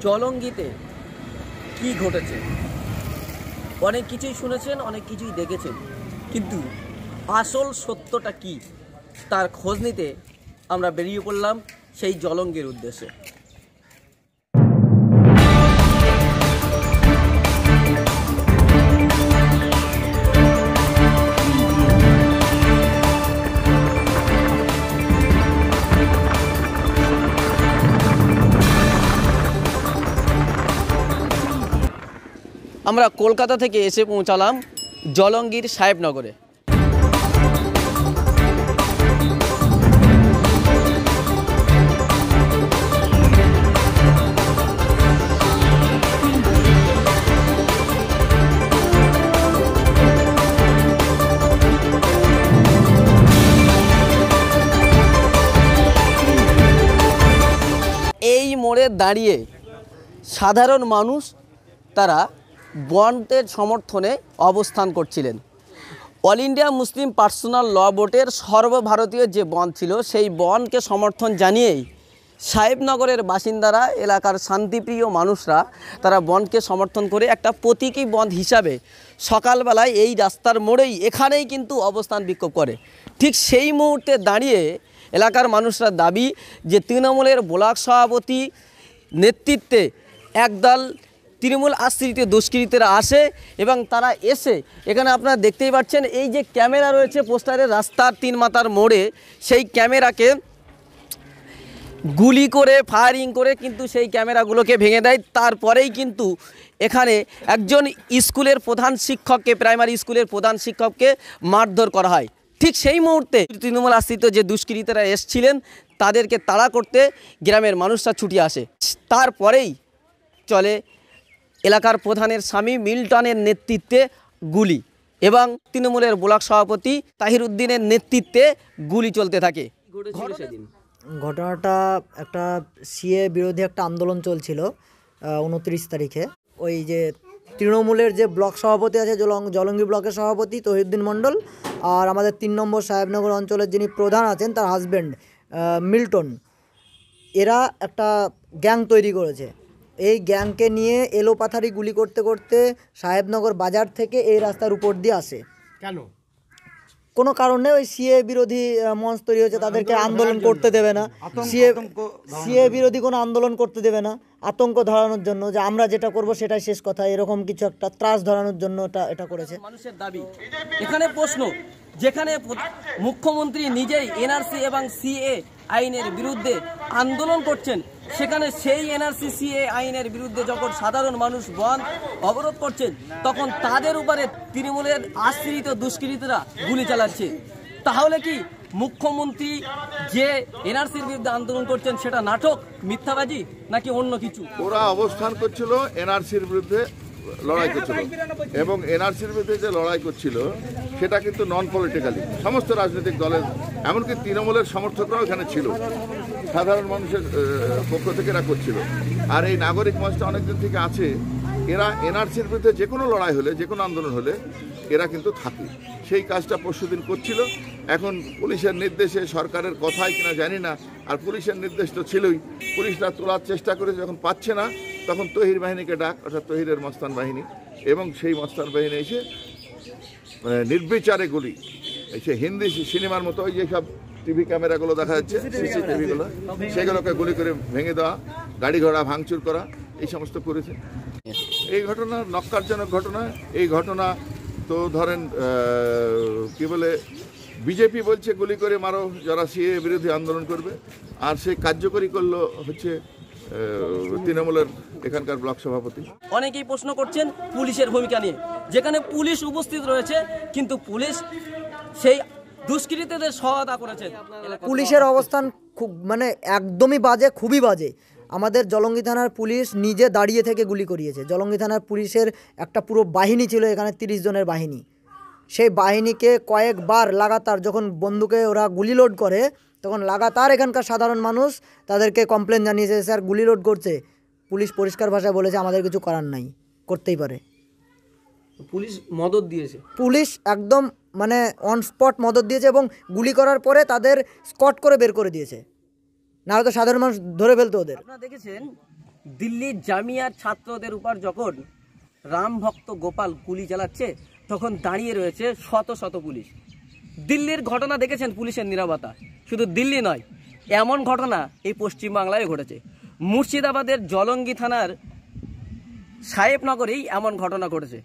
চলঙ্গিতে কি ঘটেছে? অনেক কিছুই শুনেছেন অনেক কিছুই দেখেছেন কিন্তু আসল সত্যটা কি? তার খোঁজ নিতে আমরা বেরিয়ে পড়লাম সেই জলঙ্গের উদ্দেশ্যে। আমরা কলকাতা থেকে এসে পৌঁছালাম জলঙ্গির সাহেবনগরে। এই মোড়ে দাঁড়িয়ে সাধারণ মানুষ তারা বন্ডের সমর্থনে অবস্থান করছিলেন। All India Muslim personal law বোর্ডের সর্বভারতীয় যে বন ছিল, সেই বনকে সমর্থন জানিয়েই সাহেবনগরের বাসিন্দারা, এলাকার শান্তিপ্রিয় মানুষরা, তারা বনকে সমর্থন করে একটা প্রতীকী বন্ধ হিসাবে সকালবেলায় এই রাস্তার মোড়েই এখানেই কিন্তু অবস্থান বিক্ষোভ করে। ঠিক সেই মুহূর্তে দাঁড়িয়ে এলাকার মানুষরা দাবি যে তৃণমূলের ব্লক সভাপতি নেতৃত্বে একদল তৃণমূল আশ্রিত দুষ্কৃতীরা আসে এবং তারা এসে এখানে আপনারা দেখতেই পাচ্ছেন, এই যে ক্যামেরা রয়েছে পোস্টারের রাস্তার তিন মাথার মোড়ে, সেই ক্যামেরাকে গুলি করে, ফায়ারিং করে কিন্তু সেই ক্যামেরাগুলোকে ভেঙে দেয়। তারপরেই কিন্তু এখানে একজন স্কুলের প্রধান শিক্ষককে, প্রাইমারি স্কুলের প্রধান শিক্ষককে মারধর করা হয়। ঠিক সেই মুহূর্তে তৃণমূল আশ্রিত যে দুষ্কৃতীরা এসছিলেন, তাদেরকে তাড়া করতে গ্রামের মানুষরা ছুটি আসে। তারপরেই চলে এলাকার প্রধানের স্বামী মিল্টনের নেতৃত্বে গুলি এবং তৃণমূলের ব্লক সভাপতি তাহির উদ্দিনের নেতৃত্বে গুলি চলতে থাকে। ঘটনাটা একটা সিএ বিরোধী একটা আন্দোলন চলছিল উনত্রিশ তারিখে। ওই যে তৃণমূলের যে ব্লক সভাপতি আছে জলং জলঙ্গি ব্লকের সভাপতি তহিউদ্দিন মণ্ডল আর আমাদের তিন নম্বর সাহেবনগর অঞ্চলের যিনি প্রধান আছেন তার হাজব্যান্ড মিল্টন এরা একটা গ্যাং তৈরি করেছে। এই গ্যাংকে নিয়ে এলোপাথারি গুলি করতে করতে সাহেবনগর বাজার থেকে এই রাস্তার উপর দিয়ে আসে। কেন? কোনো কারণে ওই সিএ বিরোধী মঞ্চ তৈরি হয়েছে তাদেরকে আন্দোলন করতে দেবে না। সিএ সিএ বিরোধী কোনো আন্দোলন করতে দেবে না। আতঙ্ক ধরানোর জন্য যে আমরা যেটা করব সেটাই শেষ কথা, এরকম কিছু একটা ত্রাস ধরানোর জন্য এটা এটা করেছে। মানুষের দাবি। এখানে প্রশ্ন, যেখানে মুখ্যমন্ত্রী নিজেই এনআরসি এবং সিএ আইনের বিরুদ্ধে আন্দোলন করছেন, সেখানে সেই এনআরসি সিএ আইনের বিরুদ্ধে যখন সাধারণ মানুষ বন অবরোধ করছেন, তখন তাদের উপরে তৃণমূলের আশ্রিত দুষ্কৃতীরা গুলি চালাচ্ছে। তাহলে কি মুখ্যমন্ত্রী যে এনআরসির বিরুদ্ধে আন্দোলন করছেন, সেটা নাটক মিথ্যাবাজি নাকি অন্য কিছু? ওরা অবস্থান করছিল এনআরসির বিরুদ্ধে লড়াই করছিল। এবং এনআরসির বিরুদ্ধে যে লড়াই করছিল, সেটা কিন্তু নন পলিটিক্যালি সমস্ত রাজনৈতিক দলের, এমনকি তৃণমূলের সমর্থকরাও এখানে ছিল। সাধারণ মানুষের পক্ষ থেকে এরা করছিল। আর এই নাগরিক মঞ্চটা অনেকদিন থেকে আছে। এরা এনআরসির বিরুদ্ধে যে কোনো লড়াই হলে, যে কোনো আন্দোলন হলে, এরা কিন্তু থাকে। সেই কাজটা পরশুদিন করছিল। এখন পুলিশের নির্দেশে সরকারের কথাই কিনা জানি না আর পুলিশের নির্দেশ তো ছিলই। পুলিশরা তোলার চেষ্টা করে যখন পাচ্ছে না তখন তহির বাহিনীকে ডাক অর্থাৎ তহিরের মস্তান বাহিনী এবং সেই মস্তান বাহিনী এসে মানে নির্বিচারে গুলি। এই সে হিন্দি সিনেমার মতো ওই যেসব টিভি ক্যামেরাগুলো দেখা যাচ্ছে সিসিটিভিগুলো সেগুলোকে গুলি করে ভেঙে দেওয়া গাড়ি ঘোড়া ভাঙচুর করা এই সমস্ত করেছে। এই ঘটনা নক্কারজনক ঘটনা। এই ঘটনা তো ধরেন কি বলে বিজেপি বলছে গুলি করে মারো যারা সিএ বিরোধী আন্দোলন করবে। আর সেই কার্যকরী করল হচ্ছে তৃণমূলের এখানকার ব্লক সভাপতি। অনেকেই প্রশ্ন করছেন পুলিশের ভূমিকা নিয়ে। যেখানে পুলিশ উপস্থিত রয়েছে কিন্তু পুলিশ সেই দুষ্কৃতীদের সহায়তা করেছেন পুলিশের অবস্থান খুব মানে একদমই বাজে খুবই বাজে। আমাদের জলঙ্গি থানার পুলিশ নিজে দাঁড়িয়ে থেকে গুলি করিয়েছে। জলঙ্গি থানার পুলিশের একটা পুরো বাহিনী ছিল এখানে তিরিশ জনের বাহিনী। সেই বাহিনীকে কয়েকবার লাগাতার যখন বন্দুকে ওরা গুলি লোড করে তখন লাগাতার এখানকার সাধারণ মানুষ তাদেরকে কমপ্লেন জানিয়েছে স্যার গুলি লোড করছে। পুলিশ পরিষ্কার ভাষায় বলেছে আমাদের কিছু করার নাই করতেই পারে। পুলিশ মদত দিয়েছে? পুলিশ একদম মানে অন স্পট মদত দিয়েছে এবং গুলি করার পরে তাদের স্কট করে বের করে দিয়েছে। নাহলে তো সাধারণ মানুষ ধরে ফেলতো ওদের। আপনারা দেখেছেন দিল্লির জামিয়ার ছাত্রদের উপর যখন রাম ভক্ত গোপাল গুলি চালাচ্ছে তখন দাঁড়িয়ে রয়েছে শত শত পুলিশ। দিল্লির ঘটনা দেখেছেন পুলিশের নিরাপত্তা। শুধু দিল্লি নয়, এমন ঘটনা এই পশ্চিমবাংলায় ঘটেছে। মুর্শিদাবাদের জলঙ্গি থানার সাহেবনগরেই এমন ঘটনা ঘটেছে।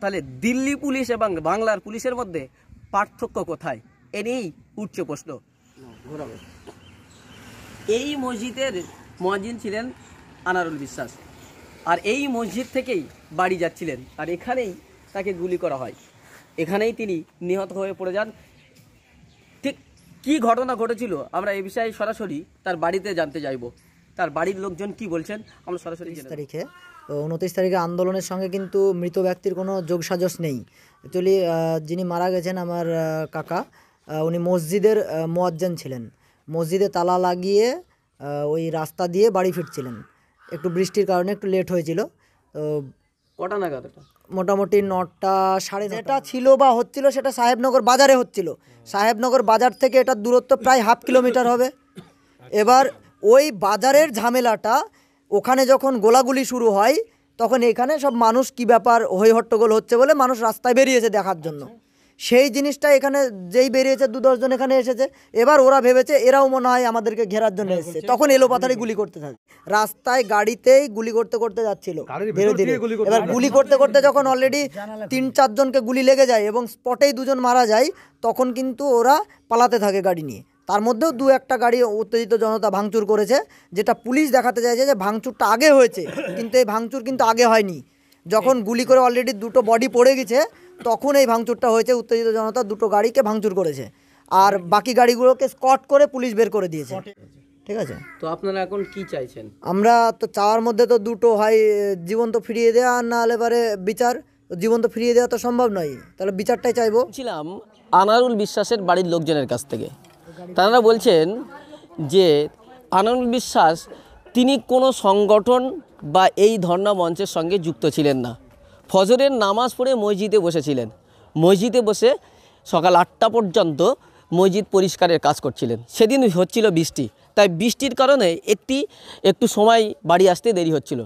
তাহলে দিল্লি পুলিশ এবং বাংলার পুলিশের মধ্যে পার্থক্য কোথায়? এ নিয়েই উচ্চ প্রশ্ন। এই মসজিদের মসজিদ ছিলেন আনারুল বিশ্বাস। আর এই মসজিদ থেকেই বাড়ি যাচ্ছিলেন। আর এখানেই তাকে গুলি করা হয়। এখানেই তিনি নিহত হয়ে পড়ে যান। ঠিক কি ঘটনা ঘটেছিল আমরা এ বিষয়ে সরাসরি তার বাড়িতে জানতে চাইব। তার বাড়ির লোকজন কি বলছেন আমরা সরাসরি তারিখে তো উনত্রিশ তারিখে আন্দোলনের সঙ্গে কিন্তু মৃত ব্যক্তির কোনো যোগসাজশ নেই। অ্যাকচুয়ালি যিনি মারা গেছেন আমার কাকা উনি মসজিদের মোয়াজ্জান ছিলেন। মসজিদে তালা লাগিয়ে ওই রাস্তা দিয়ে বাড়ি ফিরছিলেন। একটু বৃষ্টির কারণে একটু লেট হয়েছিল। তো কটা নাগাদ মোটামুটি নটা সাড়ে যেটা ছিল বা হচ্ছিল সেটা সাহেবনগর বাজারে হচ্ছিল। সাহেবনগর বাজার থেকে এটার দূরত্ব প্রায় হাফ কিলোমিটার হবে। এবার ওই বাজারের ঝামেলাটা ওখানে যখন গোলাগুলি শুরু হয় তখন এখানে সব মানুষ কি ব্যাপার হই হট্টগোল হচ্ছে বলে মানুষ রাস্তায় বেরিয়েছে দেখার জন্য। সেই জিনিসটা এখানে যেই বেরিয়েছে দু দশজন এখানে এসেছে। এবার ওরা ভেবেছে এরাও মনে হয় আমাদেরকে ঘেরার জন্য এসেছে। তখন এলো পাথারি গুলি করতে। থাকে। রাস্তায় গাড়িতেই গুলি করতে করতে যাচ্ছিল। ধীরে ধীরে। এবার গুলি করতে করতে যখন অলরেডি তিন চারজনকে গুলি লেগে যায় এবং স্পটেই দুজন মারা যায় তখন কিন্তু ওরা পালাতে থাকে গাড়ি নিয়ে। তার মধ্যেও দু একটা গাড়ি উত্তেজিত জনতা ভাঙচুর করেছে যেটা পুলিশ দেখাতে চাইছে যে ভাঙচুরটা আগে হয়েছে কিন্তু এই ভাঙচুর কিন্তু আগে হয়নি। যখন গুলি করে অলরেডি দুটো বডি পড়ে গেছে তখন এই ভাঙচুরটা হয়েছে উত্তেজিত জনতা দুটো গাড়িকে ভাঙচুর করেছে। আর বাকি গাড়িগুলোকে স্কট করে পুলিশ বের করে দিয়েছে। ঠিক আছে? তো আপনারা এখন কি চাইছেন? আমরা তো চাওয়ার মধ্যে তো দুটো হয় জীবন্ত ফিরিয়ে দেওয়া আর না হলে পারে বিচার। জীবন্ত ফিরিয়ে দেওয়া তো সম্ভব নয়। তাহলে বিচারটাই চাইব। ছিলাম আনারুল বিশ্বাসের বাড়ির লোকজনের কাছ থেকে। তারা বলছেন যে আনারুল বিশ্বাস তিনি কোনো সংগঠন বা এই ধর্ণা মঞ্চের সঙ্গে যুক্ত ছিলেন না। ফজরের নামাজ পড়ে মসজিদে বসেছিলেন। মসজিদে বসে সকাল আটটা পর্যন্ত মসজিদ পরিষ্কারের কাজ করছিলেন। সেদিন হচ্ছিল বৃষ্টি। তাই বৃষ্টির কারণে একটি, একটু সময় বাড়ি আসতে দেরি হচ্ছিল।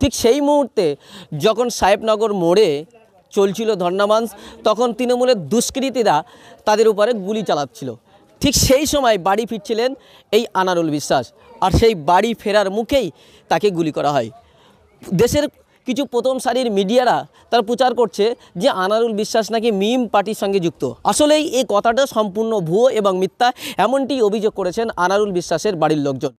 ঠিক সেই মুহূর্তে যখন সাহেবনগর মোড়ে চলছিল ধর্নামাঞ্চ, তখন তৃণমূলের দুষ্কৃতীরা তাদের উপরে গুলি চালাচ্ছিল। ঠিক সেই সময় বাড়ি ফিরছিলেন এই আনারুল বিশ্বাস। আর সেই বাড়ি ফেরার মুখেই তাকে গুলি করা হয়। দেশের কিছু প্রথম সারির মিডিয়ারা তার প্রচার করছে যে আনারুল বিশ্বাস নাকি মিম পার্টির সঙ্গে যুক্ত আসলেই এই কথাটা সম্পূর্ণ ভুয়ো এবং মিথ্যা এমনটি অভিযোগ করেছেন আনারুল বিশ্বাসের বাড়ির লোকজন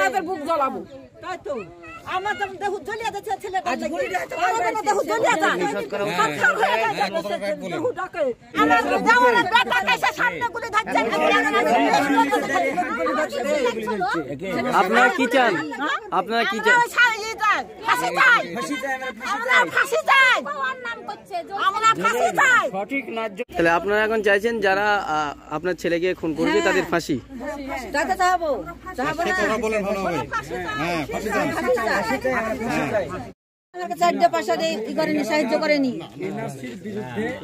তাদের বুক জ্বলাবো তাই তো আমার যেমন দেহ জ্বলিয়ে যাচ্ছে ছেলে দেহ জ্বলিয়ে হয়ে আমার সামনে গুলি আপনারা কি চান আপনারা কি চান ফাঁসি চাই আমরা ফাঁসি চাই আমরা ফাঁসি চাই তাহলে আপনারা এখন চাইছেন যারা আপনার ছেলেকে খুন করবে তাদের ফাঁসি? যাতে চাবো চাবো না। বলেন ভালো হবে হ্যাঁ ফাঁসি দেন আমাকে চারটে পয়সা দিয়ে ই করেনি সাহায্য করেনি।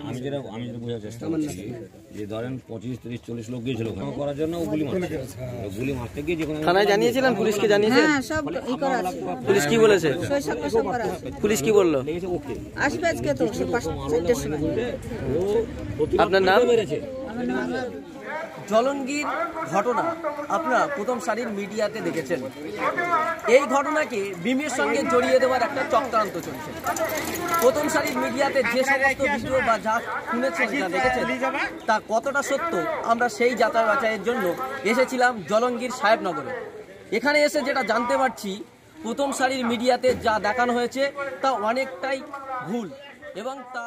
আমি যেটা আমি যেটা বোঝার চেষ্টা করছি যে ধরেন পঁচিশ তিরিশ চল্লিশ লোক গিয়েছিল ওখানে। করার জন্য ও গুলি মারছে। গুলি মারতে গিয়ে যেখানে থানায় জানিয়েছিলেন? পুলিশকে জানিয়েছেন? হ্যাঁ সব ই করা আছে। পুলিশ কি বলেছে? সব করা পুলিশ কি বলল? লেগেছে ওকে। আসবে আজকে তো পাঁচ সময়। আপনার নাম? জলঙ্গির ঘটনা আপনারা প্রথম সারির মিডিয়াতে দেখেছেন। এই ঘটনাকে বিমের সঙ্গে জড়িয়ে দেওয়ার একটা চক্রান্ত চলছে। প্রথম সারির মিডিয়াতে যে সমস্ত ভিডিও বা যা শুনেছেন যা দেখেছেন তা কতটা সত্য? আমরা সেই যাচাই বাছাইয়ের জন্য এসেছিলাম জলঙ্গির সাহেবনগরে। এখানে এসে যেটা জানতে পারছি প্রথম সারির মিডিয়াতে যা দেখানো হয়েছে তা অনেকটাই ভুল এবং তা